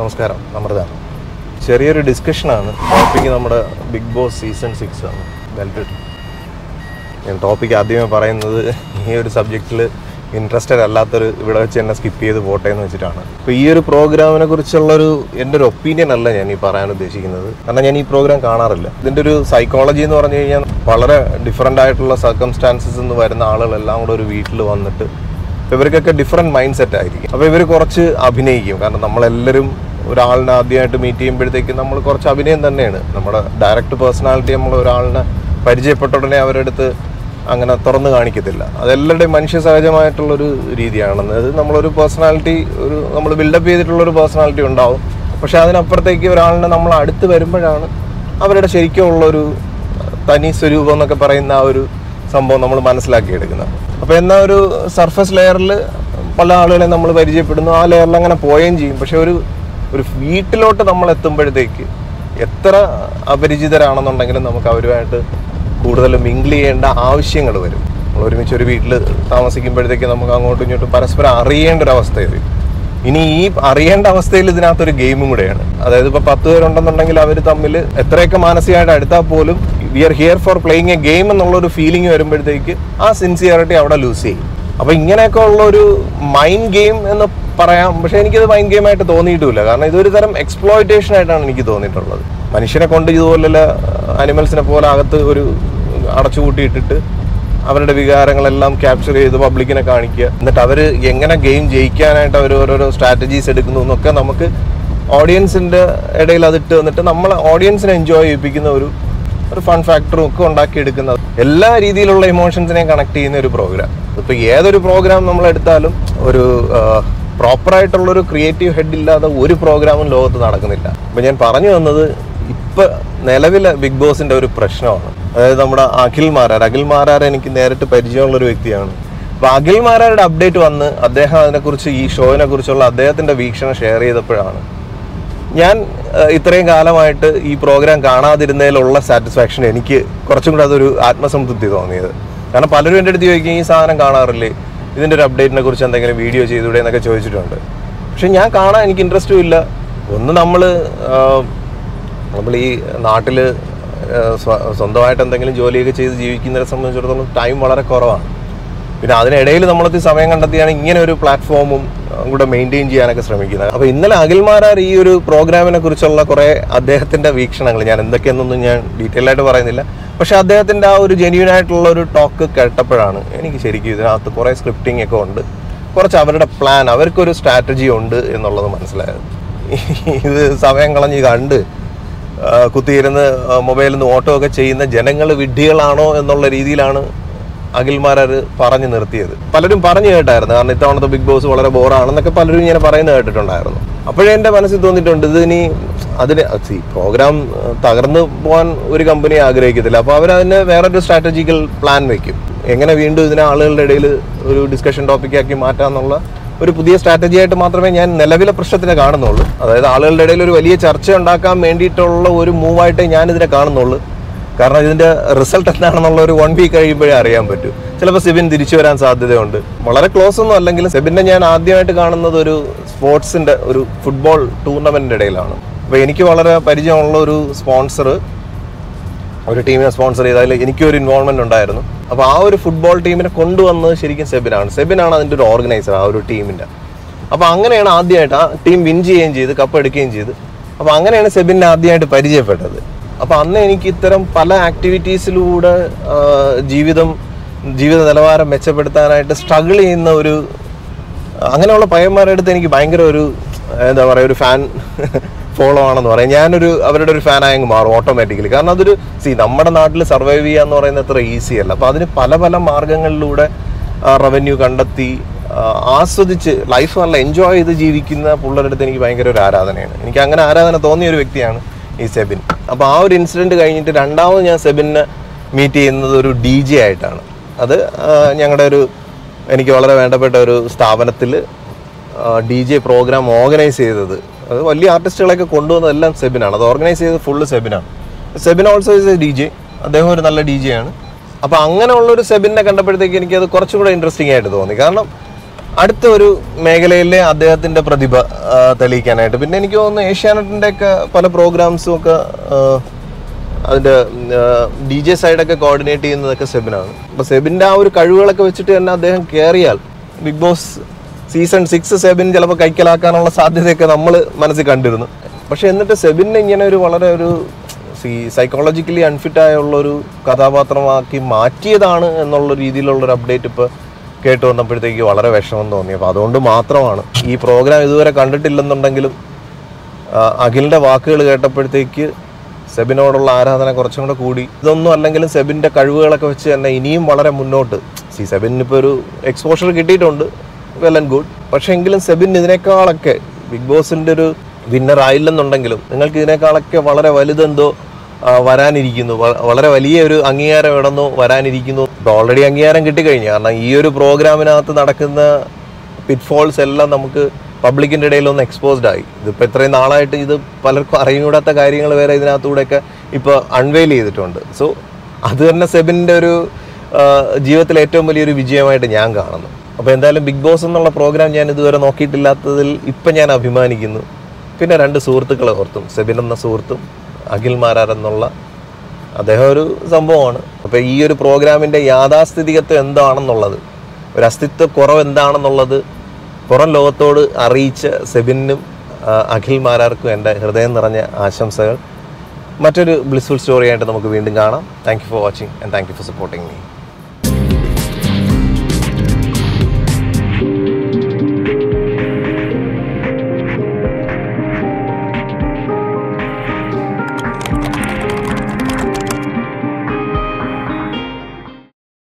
നമസ്കാരം അമൃത. ചെറിയൊരു ഡിസ്കഷനാണ് ടോപ്പിക് നമ്മുടെ ബിഗ് ബോസ് സീസൺ സിക്സ് ആണ്. വെൽറ്റ് ഞാൻ ടോപ്പിക് ആദ്യമേ പറയുന്നത് ഈ ഒരു സബ്ജക്റ്റിൽ ഇൻട്രസ്റ്റഡ് അല്ലാത്തൊരു ഇവിടെ വെച്ച് എന്നെ സ്കിപ്പ് ചെയ്ത് പോട്ടെ എന്ന് വെച്ചിട്ടാണ്. അപ്പോൾ ഈ ഒരു പ്രോഗ്രാമിനെ കുറിച്ചുള്ളൊരു എന്റെ ഒരു ഒപ്പീനിയൻ അല്ല ഞാൻ ഈ പറയാൻ ഉദ്ദേശിക്കുന്നത്. കാരണം ഞാൻ ഈ പ്രോഗ്രാം കാണാറില്ല. ഇതിന്റെ ഒരു സൈക്കോളജി എന്ന് പറഞ്ഞു കഴിഞ്ഞാൽ വളരെ ഡിഫറെന്റ് ആയിട്ടുള്ള സർക്കംസ്റ്റാൻസസ് എന്ന് വരുന്ന ആളുകളെല്ലാം കൂടെ ഒരു വീട്ടിൽ വന്നിട്ട് ഇവർക്കൊക്കെ ഡിഫറെന്റ് മൈൻഡ് സെറ്റ് ആയിരിക്കും. അപ്പോൾ ഇവർ കുറച്ച് അഭിനയിക്കും. കാരണം നമ്മളെല്ലാവരും ഒരാളിനെ ആദ്യമായിട്ട് മീറ്റ് ചെയ്യുമ്പോഴത്തേക്ക് നമ്മൾ കുറച്ച് അഭിനയം തന്നെയാണ്. നമ്മുടെ ഡയറക്റ്റ് പേഴ്സണാലിറ്റി നമ്മൾ ഒരാളിനെ പരിചയപ്പെട്ട ഉടനെ അവരുടെ അടുത്ത് അങ്ങനെ തുറന്ന് കാണിക്കത്തില്ല. അതെല്ലാവരുടെയും മനുഷ്യ സഹജമായിട്ടുള്ളൊരു രീതിയാണെന്ന്. അത് നമ്മളൊരു പേഴ്സണാലിറ്റി ഒരു നമ്മൾ ബിൽഡപ്പ് ചെയ്തിട്ടുള്ളൊരു പേഴ്സണാലിറ്റി ഉണ്ടാവും. പക്ഷേ അതിനപ്പുറത്തേക്ക് ഒരാളിനെ നമ്മൾ അടുത്ത് വരുമ്പോഴാണ് അവരുടെ ശരിക്കും ശരിക്കുമുള്ളൊരു തനി സ്വരൂപം എന്നൊക്കെ പറയുന്ന ആ ഒരു സംഭവം നമ്മൾ മനസ്സിലാക്കിയെടുക്കുന്നത്. അപ്പോൾ എന്നാൽ ഒരു സർഫസ് ലെയറിൽ പല ആളുകളെ നമ്മൾ പരിചയപ്പെടുന്നു. ആ ലെയറിൽ അങ്ങനെ പോവുകയും ചെയ്യും. പക്ഷെ ഒരു ഒരു വീട്ടിലോട്ട് നമ്മൾ എത്തുമ്പോഴത്തേക്ക് എത്ര അപരിചിതരാണെന്നുണ്ടെങ്കിലും നമുക്ക് അവരുമായിട്ട് കൂടുതൽ മിങ്കിൾ ചെയ്യേണ്ട ആവശ്യങ്ങൾ വരും. നമ്മൾ ഒരുമിച്ച് ഒരു വീട്ടിൽ താമസിക്കുമ്പോഴത്തേക്ക് നമുക്ക് അങ്ങോട്ടും ഇങ്ങോട്ടും പരസ്പരം അറിയേണ്ട ഒരു അവസ്ഥ വരും ഇനി ഈ അറിയേണ്ട അവസ്ഥയിൽ ഇതിനകത്തൊരു ഗെയിമും കൂടെയാണ്. അതായത് ഇപ്പോൾ പത്ത് പേരുണ്ടെന്നുണ്ടെങ്കിൽ അവർ തമ്മിൽ എത്രയൊക്കെ മാനസികമായിട്ട് അടുത്താൽ പോലും we are here for playing a game എന്നുള്ളൊരു ഫീലിംഗ് വരുമ്പോഴത്തേക്ക് ആ സിൻസിയറിറ്റി അവിടെ ലൂസ് ചെയ്യും. അപ്പോൾ ഇങ്ങനെയൊക്കെ ഉള്ള ഒരു മൈൻഡ് ഗെയിം എന്ന് പറയാം. പക്ഷെ എനിക്കത് ആയിട്ട് തോന്നിയിട്ടുമില്ല. കാരണം ഇതൊരു തരം എക്സ്പ്ലോയിറ്റേഷൻ ആയിട്ടാണ് എനിക്ക് തോന്നിയിട്ടുള്ളത്. മനുഷ്യനെ കൊണ്ട് ഇതുപോലുള്ള അനിമൽസിനെ പോലെ അകത്ത് ഒരു അടച്ചുകൂട്ടിയിട്ടിട്ട് അവരുടെ വികാരങ്ങളെല്ലാം ക്യാപ്ചർ ചെയ്ത് പബ്ലിക്കിനെ കാണിക്കുക. എന്നിട്ട് അവർ എങ്ങനെ ഗെയിം ജയിക്കാനായിട്ട് അവർ ഓരോരോ സ്ട്രാറ്റജീസ് എടുക്കുന്നു എന്നൊക്കെ നമുക്ക് ഓഡിയൻസിന്റെ ഇടയിൽ അതിട്ട് വന്നിട്ട് നമ്മൾ ഓഡിയൻസിനെ എൻജോയ് ചെയ്യിപ്പിക്കുന്ന ഒരു ഒരു ഫൺ ഫാക്ടറും ഒക്കെ ഉണ്ടാക്കിയെടുക്കുന്നത് എല്ലാ രീതിയിലുള്ള ഇമോഷൻസിനെയും കണക്ട് ചെയ്യുന്ന ഒരു പ്രോഗ്രാം ഇപ്പോൾ ഏതൊരു പ്രോഗ്രാം നമ്മൾ എടുത്താലും ഒരു പ്രോപ്പറായിട്ടുള്ളൊരു ക്രിയേറ്റീവ് ഹെഡ് ഇല്ലാതെ ഒരു പ്രോഗ്രാമും ലോകത്ത് നടക്കുന്നില്ല. അപ്പം ഞാൻ പറഞ്ഞു വന്നത് ഇപ്പൊ നിലവിലെ ബിഗ് ബോസിന്റെ ഒരു പ്രശ്നമാണ്. അതായത് നമ്മുടെ അഖിൽ മാരാർ. അഖിൽ മാരാർ എനിക്ക് നേരിട്ട് പരിചയമുള്ളൊരു വ്യക്തിയാണ്. അപ്പോൾ അഖിൽ മാരാരുടെ അപ്ഡേറ്റ് വന്ന് അദ്ദേഹം അതിനെക്കുറിച്ച് ഈ ഷോയിനെ കുറിച്ചുള്ള അദ്ദേഹത്തിന്റെ വീക്ഷണം ഷെയർ ചെയ്തപ്പോഴാണ്. ഞാൻ ഇത്രയും കാലമായിട്ട് ഈ പ്രോഗ്രാം കാണാതിരുന്നതിലുള്ള സാറ്റിസ്ഫാക്ഷൻ എനിക്ക് കുറച്ചും കൂടെ അതൊരു ആത്മസംതൃപ്തി തോന്നിയത്. കാരണം പലരും എന്റെ അടുത്ത് ചോദിക്കും ഈ സാധനം കാണാറില്ലേ? ഇതിന്റെ ഒരു അപ്ഡേറ്റിനെ കുറിച്ച് എന്തെങ്കിലും വീഡിയോ ചെയ്തൂടെ എന്നൊക്കെ ചോദിച്ചിട്ടുണ്ട്. പക്ഷെ ഞാൻ കാണാൻ എനിക്ക് ഇൻട്രസ്റ്റും ഇല്ല. ഒന്ന് നമ്മൾ നമ്മൾ ഈ നാട്ടിൽ സ്വന്തമായിട്ട് എന്തെങ്കിലും ജോലിയൊക്കെ ചെയ്ത് ജീവിക്കുന്നതിനെ സംബന്ധിച്ചിടത്തോളം ടൈം വളരെ കുറവാണ്. പിന്നെ അതിനിടയിൽ നമ്മളത് സമയം കണ്ടെത്തിയാണ് ഇങ്ങനെ ഒരു പ്ലാറ്റ്ഫോമും കൂടെ മെയിന്റെയിൻ ചെയ്യാനൊക്കെ ശ്രമിക്കുന്നത്. അപ്പോൾ ഇന്നലെ അഖിൽമാരാർ ഈ ഒരു പ്രോഗ്രാമിനെ കുറിച്ചുള്ള കുറേ അദ്ദേഹത്തിന്റെ വീക്ഷണങ്ങൾ ഞാൻ എന്തൊക്കെയെന്നൊന്നും ഞാൻ ഡീറ്റെയിൽ ആയിട്ട് പറയുന്നില്ല. പക്ഷേ അദ്ദേഹത്തിന്റെ ആ ഒരു ജെന്യൂൻ ആയിട്ടുള്ള ഒരു ടോക്ക് കേട്ടപ്പോഴാണ് എനിക്ക് ശരിക്കും ഇതിനകത്ത് കുറേ സ്ക്രിപ്റ്റിംഗ് ഒക്കെ ഉണ്ട്. കുറച്ച് അവരുടെ പ്ലാൻ അവർക്കൊരു സ്ട്രാറ്റജി ഉണ്ട് എന്നുള്ളത് മനസ്സിലായത്. ഇത് സമയം കളഞ്ഞ് കണ്ട് കുത്തിയിരുന്ന് മൊബൈലിൽ നിന്ന് ഓട്ടോ ഒക്കെ ചെയ്യുന്ന ജനങ്ങൾ വിഡ്ഢികളാണോ എന്നുള്ള രീതിയിലാണ് അഖിൽമാരത് പറഞ്ഞു നിർത്തിയത്. പലരും പറഞ്ഞു കേട്ടായിരുന്നു കാരണം ഇത്തവണത്തെ ബിഗ് ബോസ് വളരെ ബോറാണെന്നൊക്കെ പലരും ഇങ്ങനെ പറയുന്നത് കേട്ടിട്ടുണ്ടായിരുന്നു. അപ്പോഴേ എന്റെ മനസ്സിൽ തോന്നിയിട്ടുണ്ട് ഇത് ഇനി അതിന് പ്രോഗ്രാം തകർന്നു പോകാൻ ഒരു കമ്പനി ആഗ്രഹിക്കത്തില്ല. അപ്പോൾ അവരതിന് വേറൊരു സ്ട്രാറ്റജിക്കൽ പ്ലാൻ വയ്ക്കും എങ്ങനെ വീണ്ടും ഇതിനെ ആളുകളുടെ ഇടയിൽ ഒരു ഡിസ്കഷൻ ടോപ്പിക്കാക്കി മാറ്റാമെന്നുള്ള ഒരു പുതിയ സ്ട്രാറ്റജി ആയിട്ട് മാത്രമേ ഞാൻ നിലവിലെ പ്രശ്നത്തിനെ കാണുന്നുള്ളൂ. അതായത് ആളുകളുടെ ഇടയിൽ ഒരു വലിയ ചർച്ച ഉണ്ടാക്കാൻ വേണ്ടിയിട്ടുള്ള ഒരു മൂവായിട്ടേ ഞാൻ ഇതിനെ കാണുന്നുള്ളൂ. കാരണം ഇതിന്റെ റിസൾട്ട് എന്താണെന്നുള്ള ഒരു വൺ വീക്ക് കഴിയുമ്പോഴേ അറിയാൻ പറ്റൂ. ചിലപ്പോൾ സെബിൻ തിരിച്ചു വരാൻ സാധ്യതയുണ്ട്. വളരെ ക്ലോസ് ഒന്നും അല്ലെങ്കിലും സെബിനെ ഞാൻ ആദ്യമായിട്ട് കാണുന്നത് ഒരു സ്പോർട്സിന്റെ ഒരു ഫുട്ബോൾ ടൂർണമെന്റിന്റെ ഇടയിലാണ്. അപ്പോൾ എനിക്ക് വളരെ പരിചയമുള്ള ഒരു സ്പോൺസർ ഒരു ടീമിനെ സ്പോൺസർ ചെയ്ത് അതിൽ എനിക്കൊരു ഇൻവോൾവ്മെന്റ് ഉണ്ടായിരുന്നു. അപ്പോൾ ആ ഒരു ഫുട്ബോൾ ടീമിനെ കൊണ്ടുവന്നത് ശരിക്കും സെബിനാണ്. സെബിനാണ് അതിന്റെ ഒരു ഓർഗനൈസർ ആ ഒരു ടീമിന്റെ അപ്പോൾ അങ്ങനെയാണ് ആദ്യമായിട്ട് ആ ടീം വിൻ ചെയ്യുകയും ചെയ്ത് കപ്പ് എടുക്കുകയും ചെയ്ത്. അപ്പോൾ അങ്ങനെയാണ് സെബിനെ ആദ്യമായിട്ട് പരിചയപ്പെട്ടത്. അപ്പോൾ അന്ന് എനിക്ക് ഇത്തരം പല ആക്ടിവിറ്റീസിലൂടെ ജീവിതം ജീവിത നിലവാരം മെച്ചപ്പെടുത്താനായിട്ട് സ്ട്രഗിൾ ചെയ്യുന്ന ഒരു അങ്ങനെയുള്ള പയ്യന്മാരുടെ അടുത്ത് എനിക്ക് ഭയങ്കര ഒരു എന്താ പറയുക ഒരു ഫാൻ ഫോളോ ആണെന്ന് പറയാം. ഞാനൊരു അവരുടെ ഒരു ഫാനായി അങ്ങ് മാറും ഓട്ടോമാറ്റിക്കലി കാരണം അതൊരു സി നമ്മുടെ നാട്ടിൽ സർവൈവ് ചെയ്യുക എന്ന് പറയുന്നത് അത്ര ഈസി അല്ല. അപ്പോൾ അതിന് പല പല മാർഗങ്ങളിലൂടെ റവന്യൂ കണ്ടെത്തി ആസ്വദിച്ച് ലൈഫ് നല്ല എൻജോയ് ചെയ്ത് ജീവിക്കുന്ന പിള്ളേരുടെ അടുത്ത് എനിക്ക് ഭയങ്കര ഒരു ആരാധനയാണ്. എനിക്ക് അങ്ങനെ ആരാധന തോന്നിയ ഒരു വ്യക്തിയാണ് ഈ സെബിൻ. അപ്പോൾ ആ ഒരു ഇൻസിഡന്റ് കഴിഞ്ഞിട്ട് രണ്ടാമത് ഞാൻ സെബിനെ മീറ്റ് ചെയ്യുന്നത് ഒരു ഡി ജെ ആയിട്ടാണ്. അത് ഞങ്ങളുടെ ഒരു എനിക്ക് വളരെ വേണ്ടപ്പെട്ട ഒരു സ്ഥാപനത്തിൽ ഡി ജെ പ്രോഗ്രാം ഓർഗനൈസ് ചെയ്തത്. അത് വലിയ ആർട്ടിസ്റ്റുകളൊക്കെ കൊണ്ടുവന്നതെല്ലാം സെബിനാണ്. അത് ഓർഗനൈസ് ചെയ്തത് full സെബിനാണ്. Sebin also is a D J. അദ്ദേഹം ഒരു നല്ല ഡി ജെ ആണ്. അപ്പോൾ അങ്ങനെയുള്ള ഒരു സെബിനെ കണ്ടപ്പോഴത്തേക്ക് എനിക്കത് കുറച്ചും കൂടെ ഇൻട്രസ്റ്റിംഗ് ആയിട്ട് തോന്നി. കാരണം അടുത്ത ഒരു മേഖലയിലെ അദ്ദേഹത്തിന്റെ പ്രതിഭ തെളിയിക്കാനായിട്ട്. പിന്നെ എനിക്ക് തോന്നുന്നു ഏഷ്യാനെറ്റിന്റെയൊക്കെ പല പ്രോഗ്രാംസും ഒക്കെ ആ, അതിന്റെ ഡി ജെ സൈഡൊക്കെ കോർഡിനേറ്റ് ചെയ്യുന്നതൊക്കെ സെബിനാണ്. അപ്പോൾ സെബിന്റെ ആ ഒരു കഴിവുകളൊക്കെ വെച്ചിട്ട് തന്നെ അദ്ദേഹം കയറിയാൽ Bigg Boss season six Sebin ചിലപ്പോൾ കൈക്കലാക്കാനുള്ള സാധ്യതയൊക്കെ നമ്മൾ മനസ്സിൽ കണ്ടിരുന്നു. പക്ഷെ എന്നിട്ട് സെബിനെ ഇങ്ങനെ ഒരു വളരെ ഒരു സീ സൈക്കോളജിക്കലി അൺഫിറ്റായുള്ളൊരു കഥാപാത്രമാക്കി മാറ്റിയതാണ് എന്നുള്ള രീതിയിലുള്ളൊരു അപ്ഡേറ്റ് ഇപ്പോൾ കേട്ട് വന്നപ്പോഴത്തേക്ക് വളരെ വിഷമം തോന്നി. അപ്പോൾ അതുകൊണ്ട് മാത്രമാണ് ഈ പ്രോഗ്രാം ഇതുവരെ കണ്ടിട്ടില്ലെന്നുണ്ടെങ്കിലും അഖിലിന്റെ വാക്കുകൾ കേട്ടപ്പോഴത്തേക്ക് സെബിനോടുള്ള ആരാധന കുറച്ചും കൂടെ കൂടി. ഇതൊന്നും അല്ലെങ്കിലും സെബിന്റെ കഴിവുകളൊക്കെ വെച്ച് തന്നെ ഇനിയും വളരെ മുന്നോട്ട്. സി സെബിന് ഇപ്പോൾ ഒരു എക്സ്പോഷർ കിട്ടിയിട്ടുണ്ട്. വെൽ ആൻഡ് ഗുഡ് പക്ഷേ എങ്കിലും സെബിൻ ഇതിനേക്കാളൊക്കെ ബിഗ് ബോസിന്റെ ഒരു വിന്നർ ആയില്ലെന്നുണ്ടെങ്കിലും നിങ്ങൾക്ക് ഇതിനേക്കാളൊക്കെ വളരെ വലുതെന്തോ വരാനിരിക്കുന്നു. വളരെ വലിയ ഒരു അംഗീകാരം ഇടന്നു വരാനിരിക്കുന്നു. ഇപ്പോൾ ഓൾറെഡി അംഗീകാരം കിട്ടിക്കഴിഞ്ഞു. കാരണം ഈ ഒരു പ്രോഗ്രാമിനകത്ത് നടക്കുന്ന പിറ്റ്ഫോൾസ് എല്ലാം നമുക്ക് പബ്ലിക്കിന്റെ ഇടയിൽ ഒന്ന് എക്സ്പോസ്ഡ് ആയി. ഇതിപ്പോൾ ഇത്രയും നാളായിട്ട് ഇത് പലർക്കും അറിഞ്ഞൂടാത്ത കാര്യങ്ങൾ വരെ ഇതിനകത്തൂടെയൊക്കെ ഇപ്പോൾ അൺവെയിൽ ചെയ്തിട്ടുണ്ട്. സോ അത് തന്നെ സെബിന്റെ ഒരു ജീവിതത്തിലെ ഏറ്റവും വലിയൊരു വിജയമായിട്ട് ഞാൻ കാണുന്നു. അപ്പോൾ എന്തായാലും ബിഗ് ബോസ് എന്നുള്ള പ്രോഗ്രാം ഞാൻ ഇതുവരെ നോക്കിയിട്ടില്ലാത്തതിൽ ഇപ്പം ഞാൻ അഭിമാനിക്കുന്നു. പിന്നെ രണ്ട് സുഹൃത്തുക്കളെ ഓർത്തും. സെബിൻ എന്ന സുഹൃത്തും അഖിൽ മാരാർ എന്നുള്ള അദ്ദേഹം ഒരു സംഭവമാണ്. അപ്പോൾ ഈ ഒരു പ്രോഗ്രാമിന്റെ യാഥാസ്ഥിതികത്വം എന്താണെന്നുള്ളത് ഒരു അസ്തിത്വ കുറവ് എന്താണെന്നുള്ളത് പുറം ലോകത്തോട് അറിയിച്ച സെബിനും അഖിൽ മാരാർക്കും എന്റെ ഹൃദയം നിറഞ്ഞ ആശംസകൾ. മറ്റൊരു ബ്ലിസ്ഫുൾ സ്റ്റോറിയായിട്ട് നമുക്ക് വീണ്ടും കാണാം. Thank you for watching and thank you for supporting me